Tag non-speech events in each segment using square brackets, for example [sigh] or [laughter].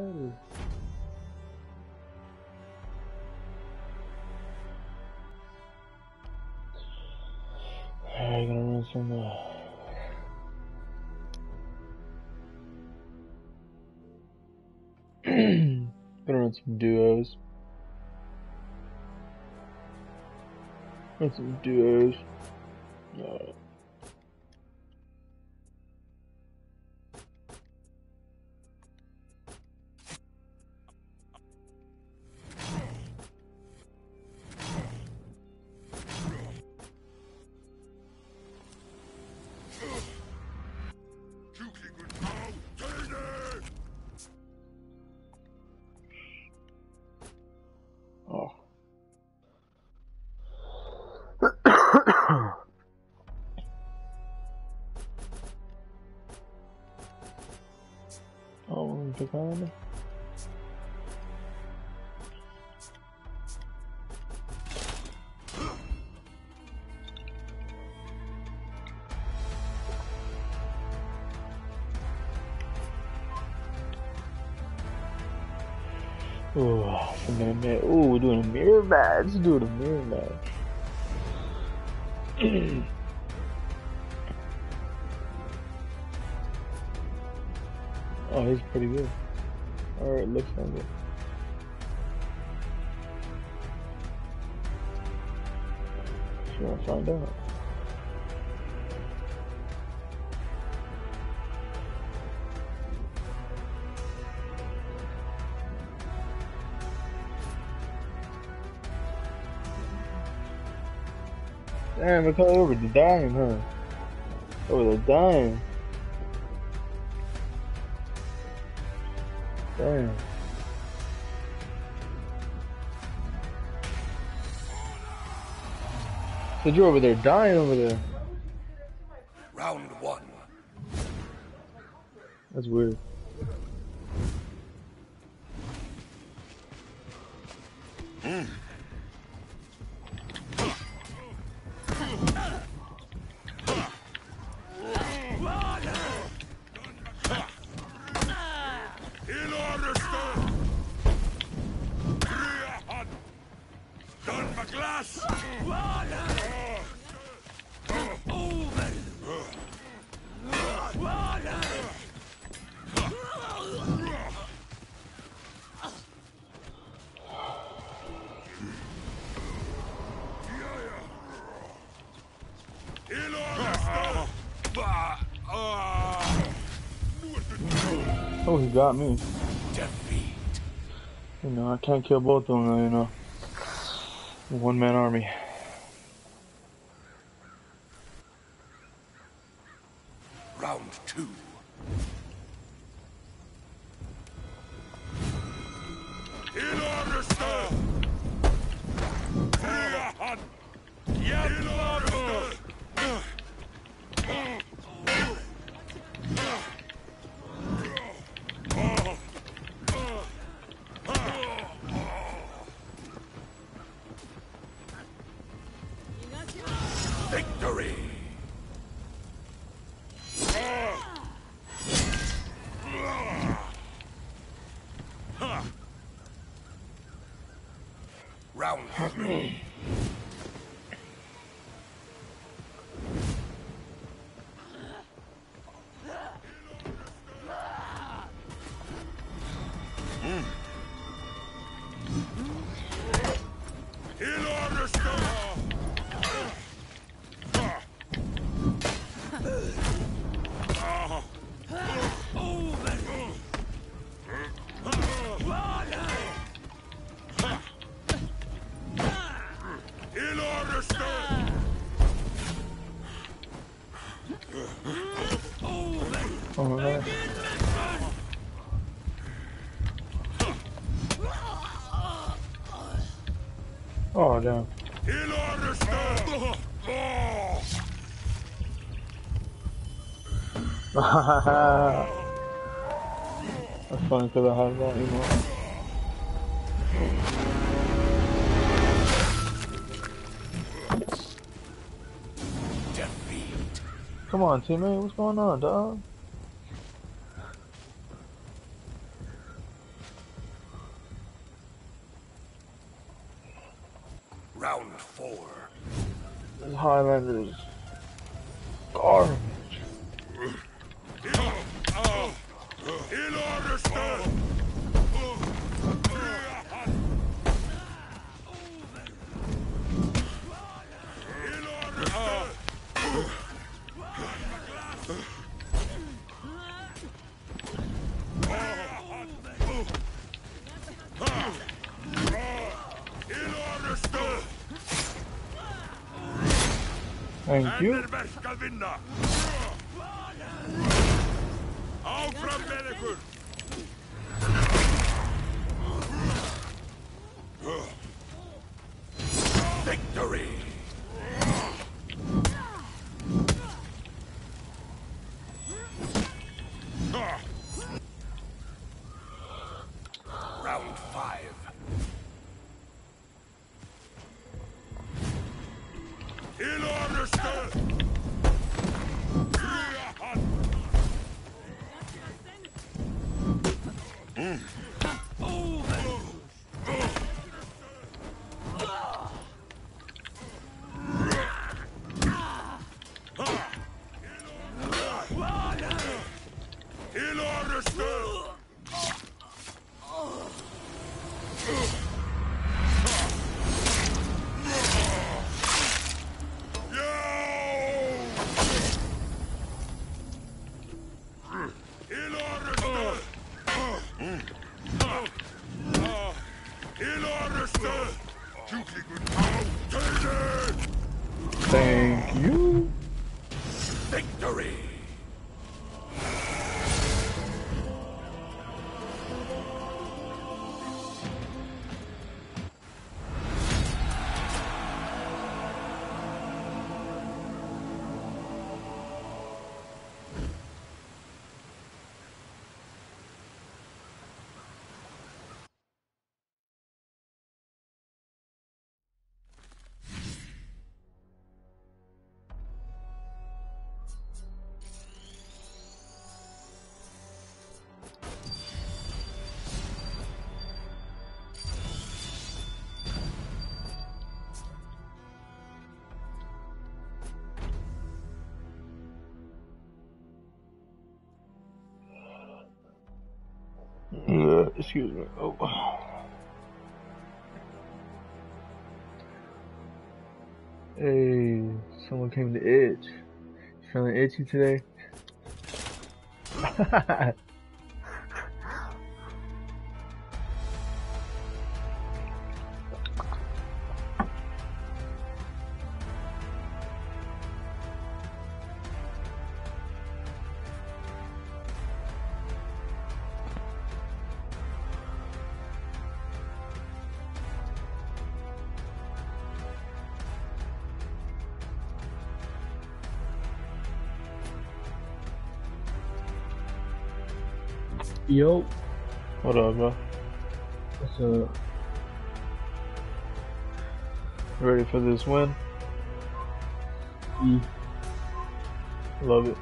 better. Alright, gonna run some uh, [clears throat] gonna run some duos. Run some duos. Uh, Oh, a minute. Ooh, we're doing a mirror match. Let's do a mirror match. [clears throat] oh, he's pretty good. Alright, looks like it. Wanna find out. Damn, look over the dying, huh? Over the dying. Damn. So you're over there dying over there. Round one. That's weird. Got me. Defeat. You know, I can't kill both of them, you know. One man army. Order, sir! [laughs] That's funny because I have that emote. Defeat. Come on, teammate. What's going on, dog? Thank you. Excuse me. Oh. Hey, someone came to itch. Feeling itchy today? [laughs] Yo, what up, bro? what's up? Ready for this win? E. Love it.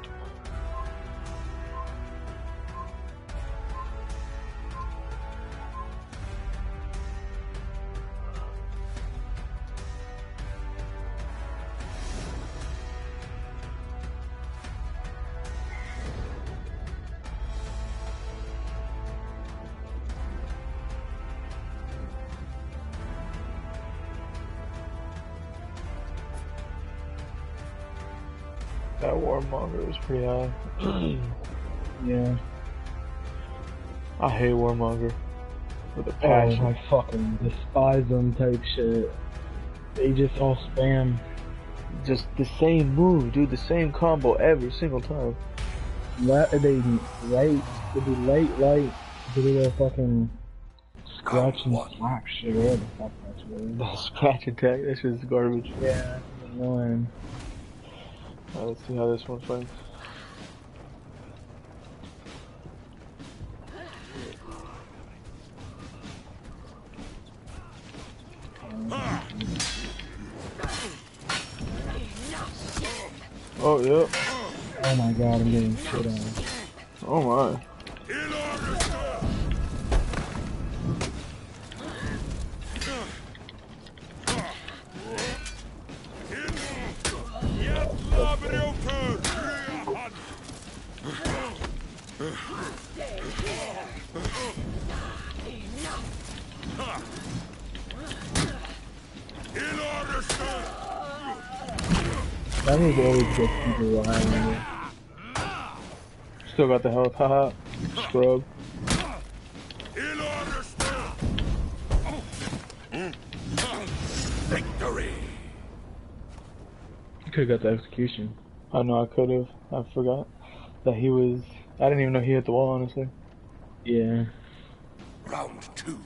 That warmonger is pretty high. [clears throat] Yeah. I hate warmonger with a Oh, passion. I fucking despise them type shit. They just all spam. Just the same move, dude. The same combo every single time. Let they late, they be late, light, they do their fucking scratch and slap shit, whatever the fuck that's word. The [laughs] scratch attack. That's just garbage. Yeah, annoying. Alright, let's see how this one fights. Oh, yep. Oh my god, I'm getting shit on. Oh my. That always gets people behind me. Still got the health, haha. Scrub. In order still. Victory. You could've got the execution. I know I could have. I forgot that he was. I didn't even know he hit the wall, honestly. Yeah. Round two.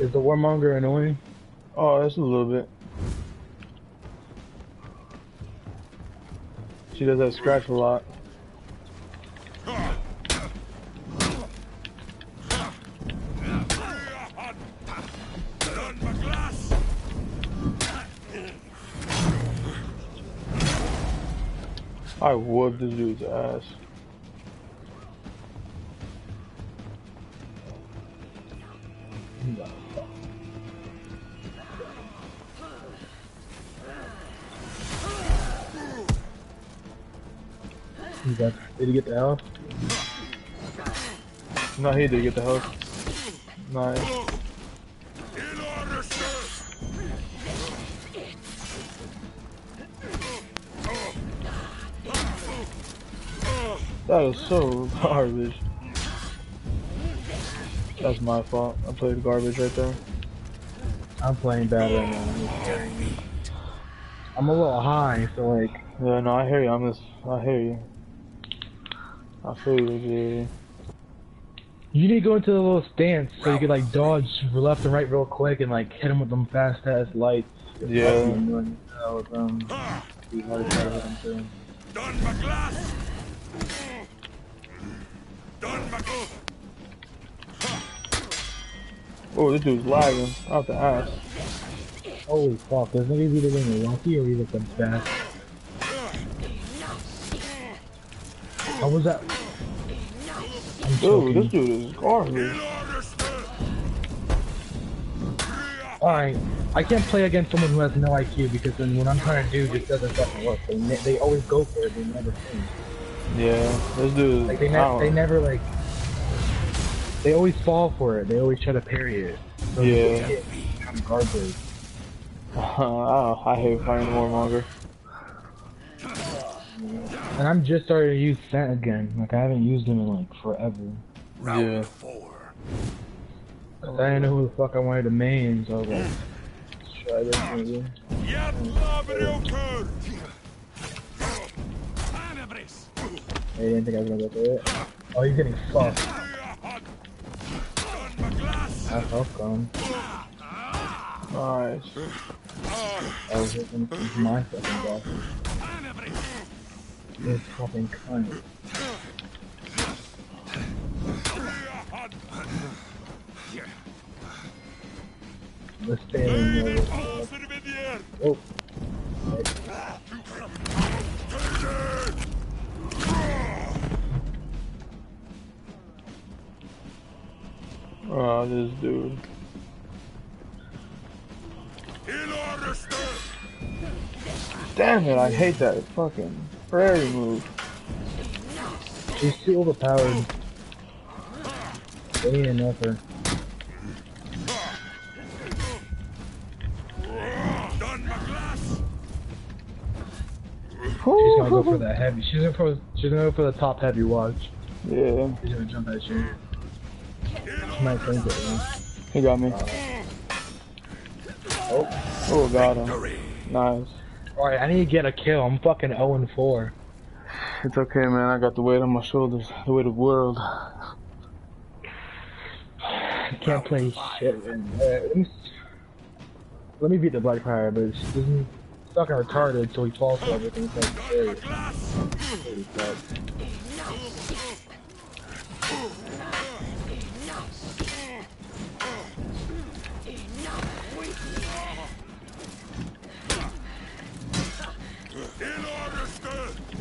Is the Warmonger annoying? Oh, that's a little bit. She does that scratch a lot. I whooped this dude's ass. Did he get the health? No, he did get the health. Nice. That is so garbage. That's my fault. I played garbage right there. I'm playing bad right now. I'm a little high, so like, Yeah, no, I hear you. I'm just, I hear you. I feel you, G. you need to go into the little stance so you can like dodge left and right real quick and like hit him with them fast ass lights. Yeah. fucking annoying as hell with them. Ah, Be hard to try to hit 'em too. Done my glass. Done my go. Oh, this dude's lagging out the ass. Holy fuck, this nigga's either getting lucky or he's like the best. How was that? I'm Dude, this dude is garbage. In order. Alright, I can't play against someone who has no IQ because then what I'm trying to do just doesn't fucking work. They, they always go for it, they never think. Yeah, this dude is. Like they, ne- don't- they never like. They always fall for it. They always try to parry it. So Yeah. they get kind of garbage. oh, [laughs] I hate fighting Warmonger. Oh, And I'm just starting to use Cent again. Like I haven't used him in like forever. Round Yeah. four. I didn't know who the fuck I wanted to main, so I was like, let's try this maybe. Jävla brukar. I didn't think I was gonna go through it. Oh, he's getting fucked. Done my glass. Health gone. Nice. I was looking for my fucking boss. This fucking cunt. Let's stay in there. Avsvärd Oh, Oh, this dude. In order still. Damn it, I hate that It's fucking prairie move. she's too overpowered. They need enough her. Done my glass. She's gonna go for that heavy. She's gonna go. She's gonna go for the top heavy. Watch. Yeah, She's gonna jump at you. She might think it. Man. he got me. Oh. Oh, got him. Nice. All right, I need to get a kill. I'm fucking 0 and 4. It's okay, man. I got the weight on my shoulders. The weight of the world. I can't play shit. Man. Uh, let, me, let me beat the Black Fire, but she's fucking retarded, so he falls for everything. It's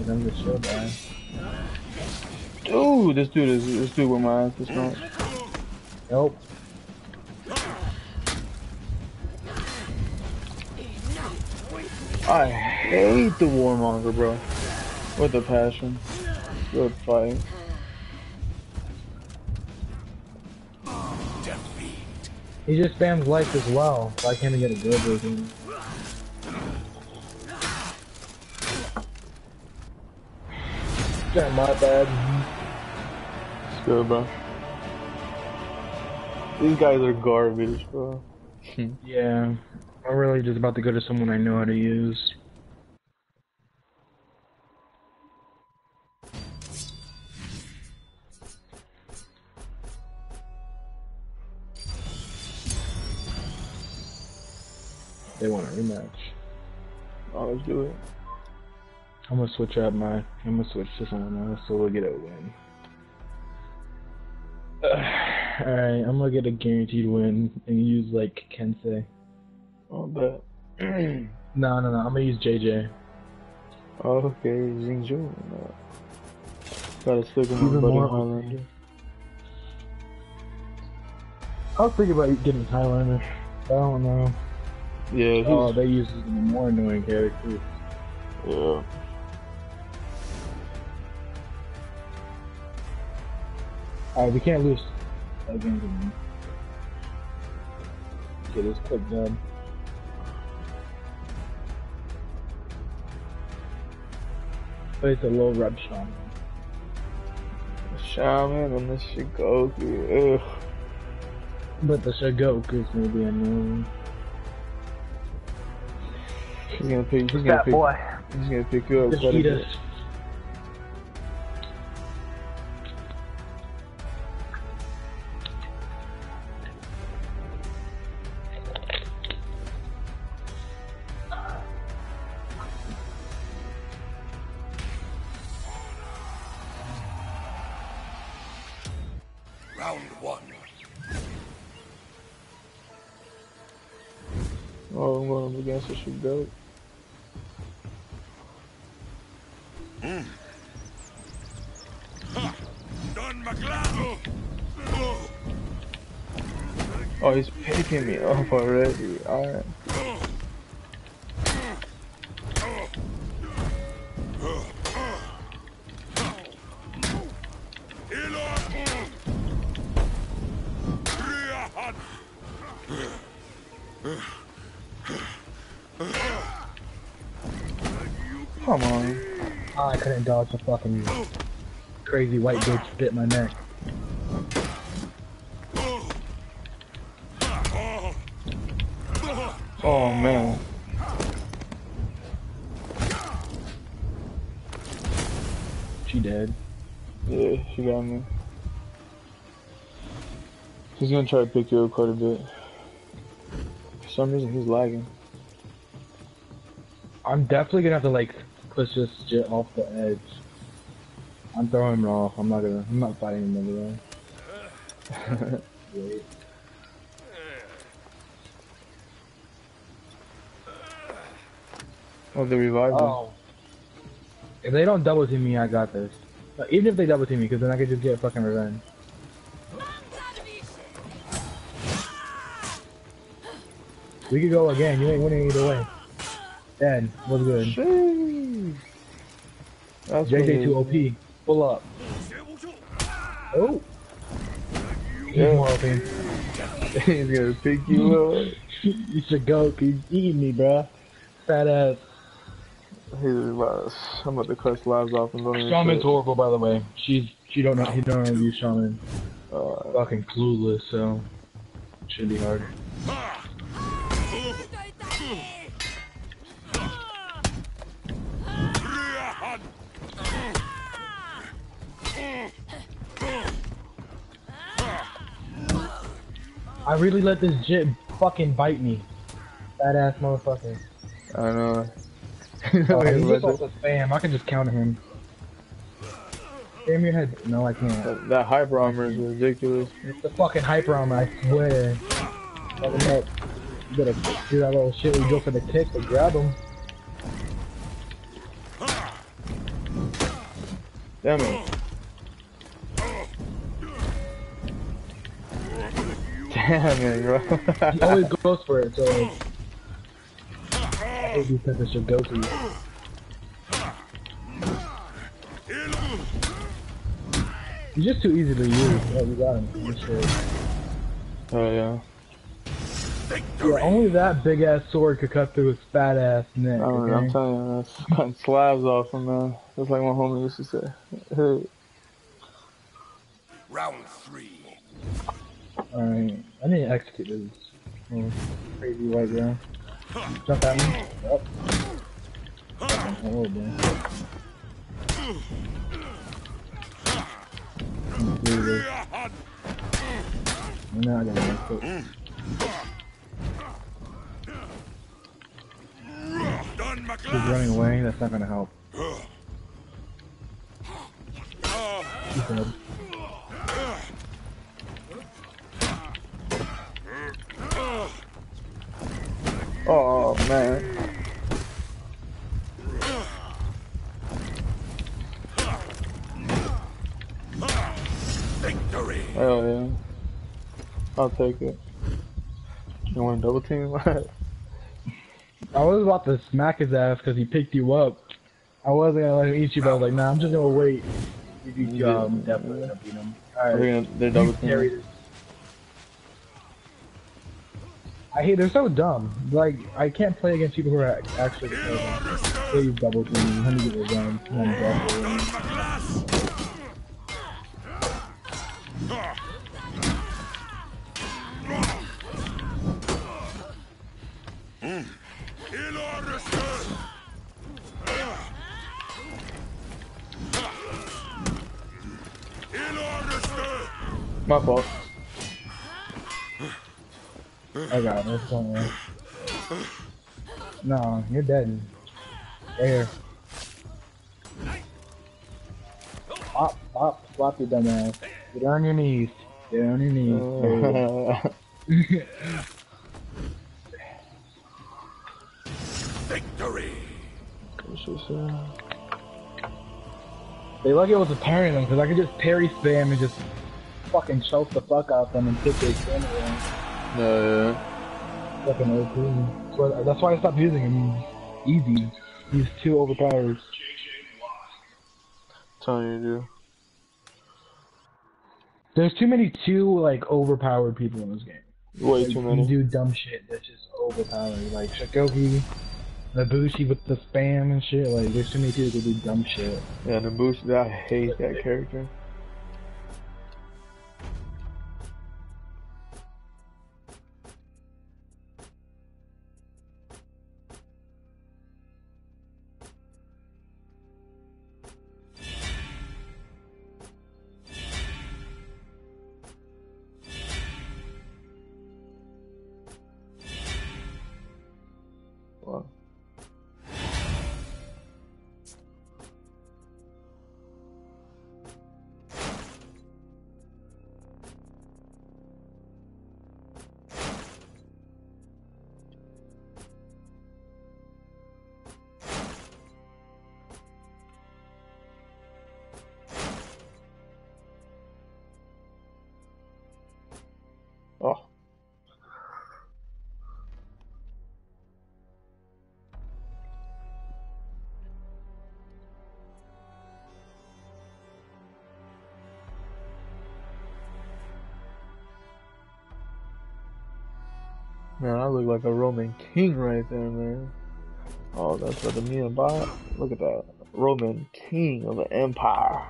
But I'm just so bad. Dude, this dude is this dude with my ass. Nope. I hate the warmonger, bro. With a passion. Good fight. He just spams life as well, so I can't even get a good with him. Yeah, my bad. It's good, bro. These guys are garbage, bro. Hmm. Yeah, I'm really just about to go to someone I know how to use. They want a rematch. Oh, let's do it. I'm gonna switch out my. I'm gonna switch to someone else so we'll get a win. [sighs] Alright, I'm gonna get a guaranteed win and use like Kensei. Oh, bet. [clears throat] No, no, no. I'm gonna use JJ. oh, okay, Jun. Uh, gotta stick with my buddy more- Highlander. I was thinking about getting Highlander. I don't know. Yeah, he's, Oh, they use more annoying character. yeah. Alright, we can't lose again. again. Okay, this quick done. But it's a low rep shot. Shaman and the Shugoki. Ugh. But the Shugoki's gonna be annoying. He's gonna pick. He's gonna that pick. boy? He's gonna pick you up. Just against the Shugoki. Done my glass. Oh, Oh, he's picking me up already. Alright. Oh. Dodge the fucking crazy white bitch bit my neck. Oh man. She dead. Yeah, she got me. He's gonna try to pick you up quite a bit. For some reason, he's lagging. I'm definitely gonna have to like push this shit off the edge. I'm throwing him off. I'm not gonna. I'm not fighting him anyway. [laughs] Wait. Oh, the revival. Oh. If they don't double team me, I got this. But even if they double team me, because then I could just get fucking revenge. We could go again. You ain't winning either way. Dead. What's good? That's what JJ2 is. OP. Pull up. Oh. He's Yeah. more OP. [laughs] he's gonna pick you up. you should go. He's eating me, bruh. Fat ass. He's about, I'm about to cuss lives off and don't even Shaman's say horrible, by the way. She's she don't know he don't know how to use Shaman. Uh, Fucking clueless, so should be hard. I really let this jit fucking bite me. Fat ass motherfucker. I know. Oh, [laughs] He's just also spam. I can just counter him. Spam your head. No, I can't. to- that hyper armor is ridiculous. It's the fucking hyper armor, I swear. Up. You gotta do that little shit where you go for the kick to grab him. Damn it. Damn it, bro. He always goes for it, so like, I hate these types of go to you. He's just too easy to use. Oh, we got him. Good shit. oh yeah. Yeah, only that big ass sword could cut through his fat ass neck. I don't know, I'm telling you, that's cutting slabs off him, man. That's like my homie used to say. Hey, Round three. Alright, I need to execute this oh, crazy white girl. Jump at me. Yep. Do this. Now I gotta make it. She's running away, that's not gonna help. Ah, She's dead. Oh man. Victory. Hell yeah. I'll take it. You want to double team? [laughs] I was about to smack his ass because he picked you up. I wasn't gonna let him eat you, but I was like, nah, I'm just gonna wait. You beat you up, I'm definitely gonna beat him. They're, Alright. gonna, they're double Carry I hate they're so dumb. Like I can't play against people who are actually. Understood. Please double team. Let me get revenge. Come on, double I got it. On? No, you're dead. Right here. Pop, pop, flop your dumb ass. Get on your knees. Get on your knees. There you go. Victory. They lucky it was a parry them because I could just parry spam and just fucking choke the fuck out of them and take their stamina. No, yeah. Fucking OP. That's why- That's why I stopped using him. Easy. He's too overpowered. Telling you, dude. There's too many too like overpowered people in this game. Way Like, too You many. do dumb shit that's just overpowered. Like Shugoki, Nobushi with the spam and shit. Like there's too many people who do dumb shit. Yeah, Nobushi, I hate that character. Man, I look like a Roman king right there, man. Oh, that's what the Mia bought. Look at that. Roman king of the empire.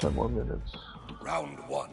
For about 10 more minutes. Round one.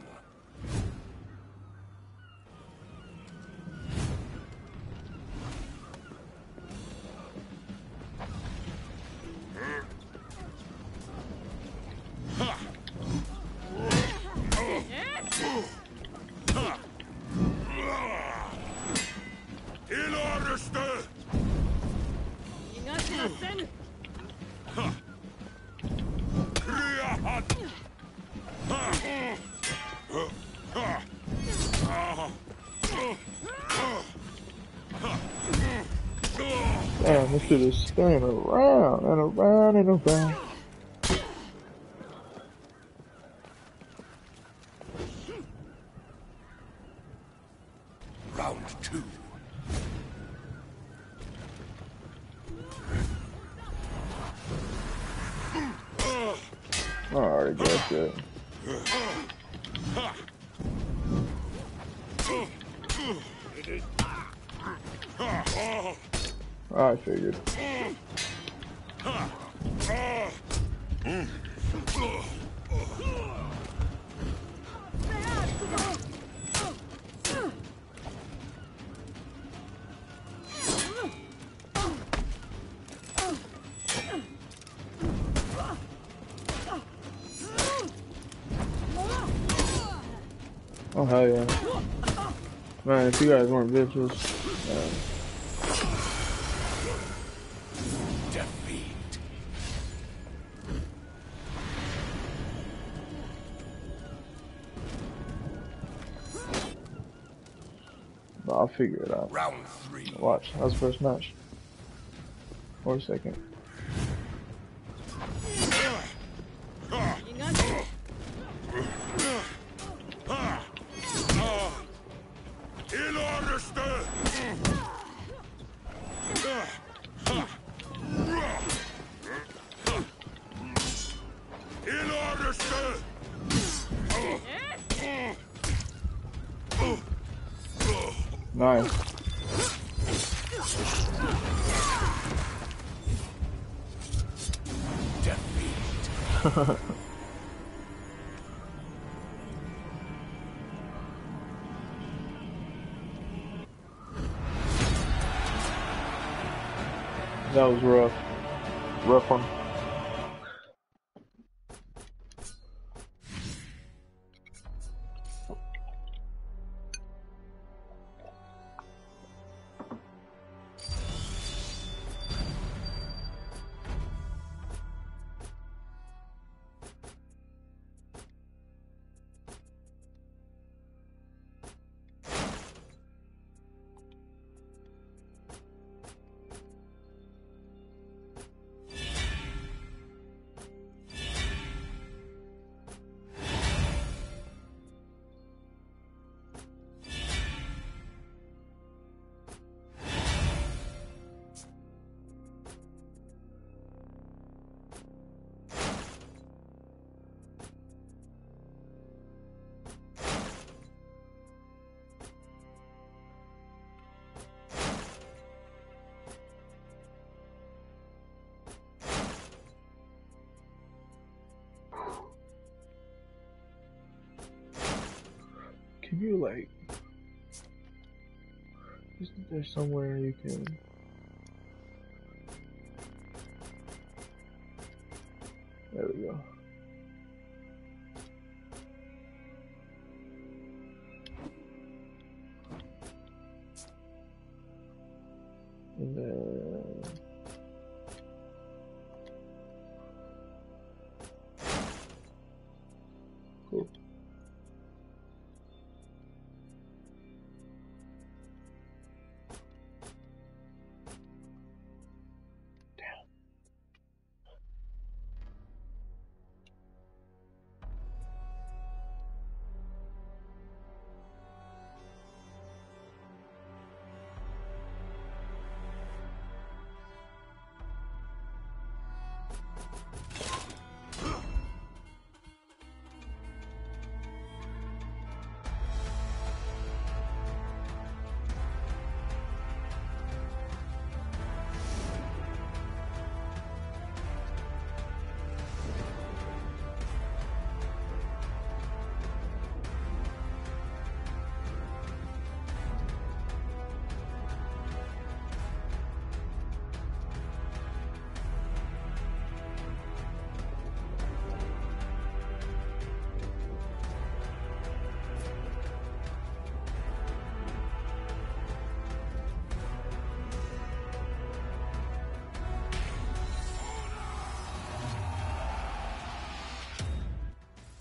Shit is spinning around and around and around. Round two. I already guessed it. I figured. Oh hell yeah. Man, if you guys weren't bitches, man. I'll figure it out. Round three. Watch, that was the first match. Or second. That was rough. Rough one. Can you like? Isn't there somewhere you can? There we go. And then. Cool.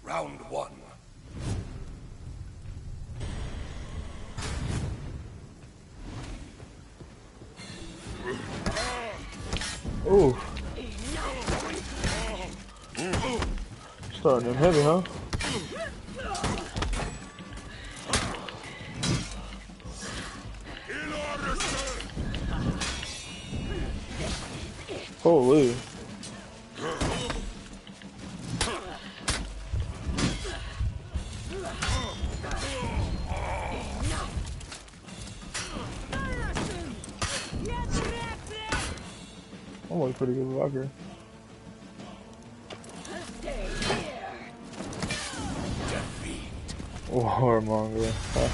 Round one. Ooh. Starting heavy, huh? Holy. Pretty good walker. Warmonger. Huh.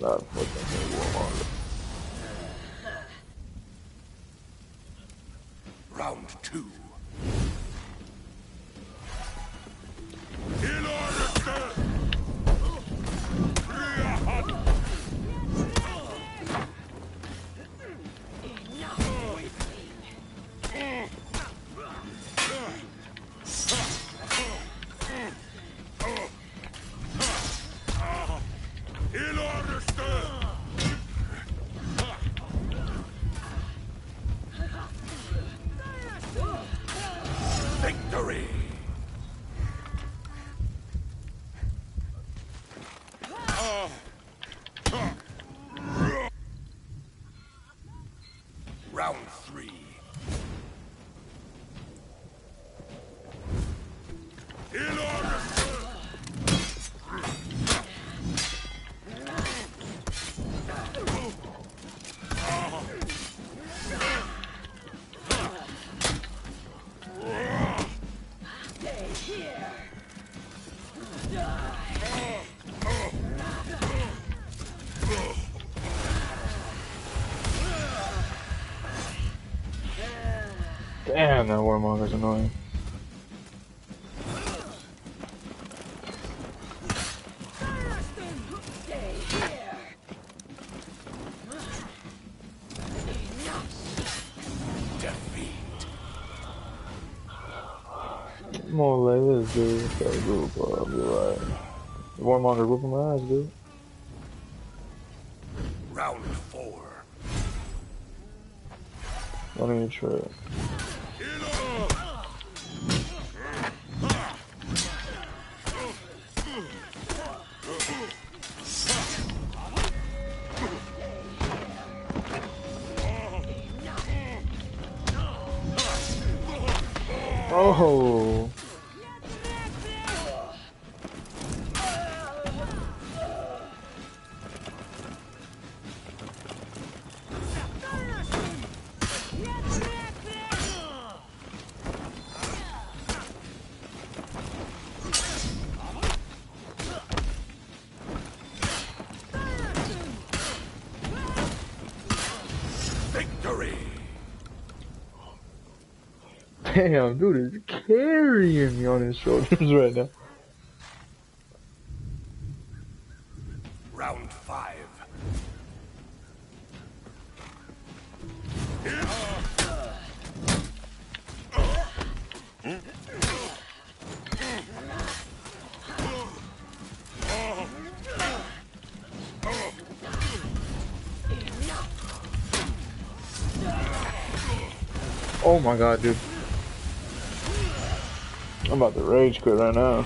Not fucking warmonger. Damn, that warmonger's annoying. Defeat. I'm gonna this dude start group up. I'll be right. The warmonger whooping my ass, dude. Round four. Don't even try. Oh! Damn, dude is carrying me on his shoulders [laughs] right now. Round five. Oh my god, dude. I'm about to rage quit right now.